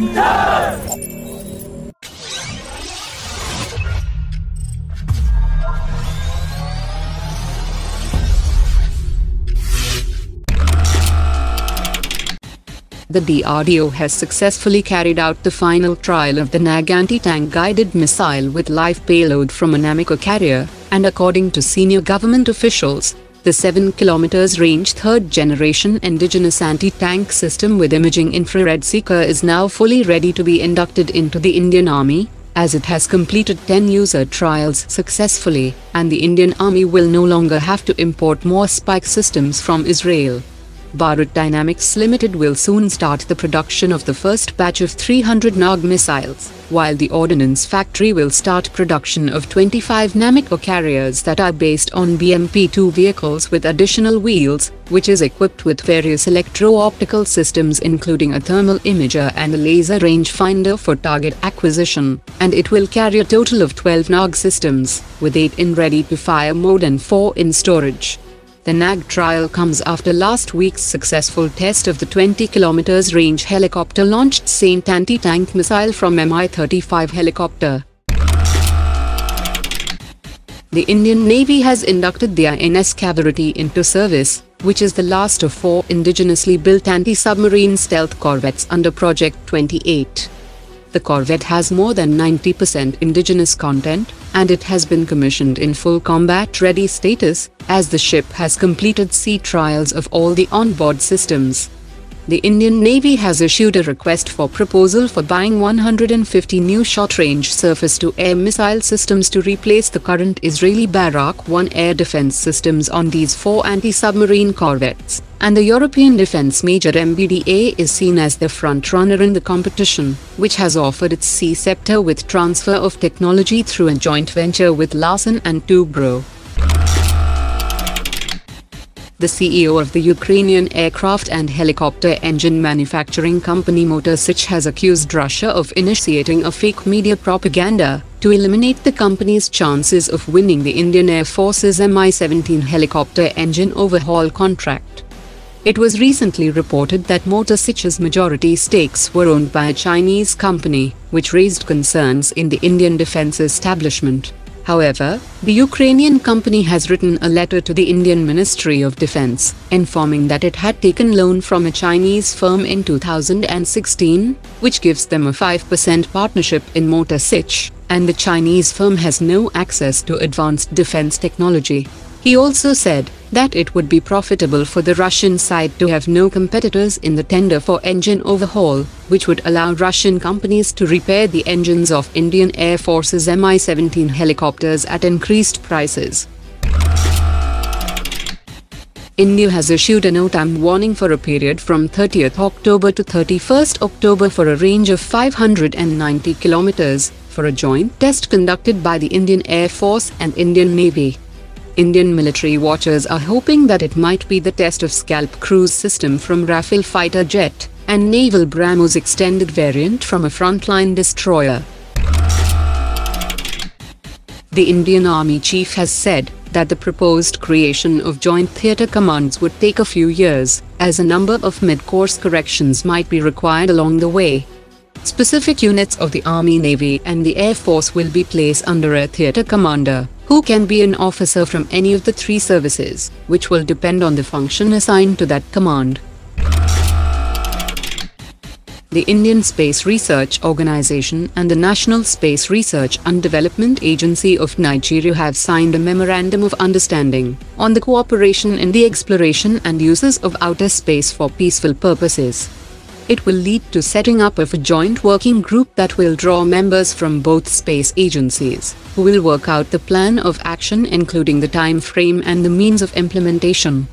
The DRDO has successfully carried out the final trial of the NAG anti-tank guided missile with live payload from an NAMICA carrier, and according to senior government officials, the 7 km range third generation indigenous anti-tank system with imaging infrared seeker is now fully ready to be inducted into the Indian Army, as it has completed 10 user trials successfully, and the Indian Army will no longer have to import more spike systems from Israel. Bharat Dynamics Limited will soon start the production of the first batch of 300 NAG missiles, while the Ordnance Factory will start production of 25 NAMICA carriers that are based on BMP-2 vehicles with additional wheels, which is equipped with various electro-optical systems including a thermal imager and a laser rangefinder for target acquisition, and it will carry a total of 12 NAG systems, with 8 in ready-to-fire mode and 4 in storage. The NAG trial comes after last week's successful test of the 20 km range helicopter-launched SANT anti-tank missile from Mi-35 helicopter. The Indian Navy has inducted the INS Kavaratti into service, which is the last of four indigenously built anti-submarine stealth corvettes under Project 28. The corvette has more than 90% indigenous content, and it has been commissioned in full combat-ready status, as the ship has completed sea trials of all the onboard systems. The Indian Navy has issued a request for proposal for buying 150 new short-range surface-to-air missile systems to replace the current Israeli Barak 1 air defense systems on these four anti-submarine corvettes, and the European defense major MBDA is seen as the front-runner in the competition, which has offered its Sea Ceptor with transfer of technology through a joint venture with Larsen and Toubro. The CEO of the Ukrainian aircraft and helicopter engine manufacturing company Motor Sich has accused Russia of initiating a fake media propaganda to eliminate the company's chances of winning the Indian Air Force's Mi-17 helicopter engine overhaul contract. It was recently reported that Motor Sich's majority stakes were owned by a Chinese company, which raised concerns in the Indian defense establishment. However, the Ukrainian company has written a letter to the Indian Ministry of Defense, informing that it had taken loan from a Chinese firm in 2016, which gives them a 5% partnership in Motor Sich, and the Chinese firm has no access to advanced defense technology. He also said that it would be profitable for the Russian side to have no competitors in the tender for engine overhaul, which would allow Russian companies to repair the engines of Indian Air Force's Mi-17 helicopters at increased prices. India has issued a NOTAM warning for a period from 30th October to 31st October for a range of 590 kilometers for a joint test conducted by the Indian Air Force and Indian Navy. Indian military watchers are hoping that it might be the test of Scalp cruise system from Rafale fighter jet and naval BrahMos extended variant from a frontline destroyer. The Indian Army chief has said that the proposed creation of joint theatre commands would take a few years, as a number of mid-course corrections might be required along the way. Specific units of the Army Navy and the Air Force will be placed under a theatre commander, who can be an officer from any of the three services, which will depend on the function assigned to that command. The Indian Space Research Organization and the National Space Research and Development Agency of Nigeria have signed a Memorandum of Understanding on the cooperation in the exploration and uses of outer space for peaceful purposes. It will lead to setting up of a joint working group that will draw members from both space agencies, who will work out the plan of action including the time frame and the means of implementation.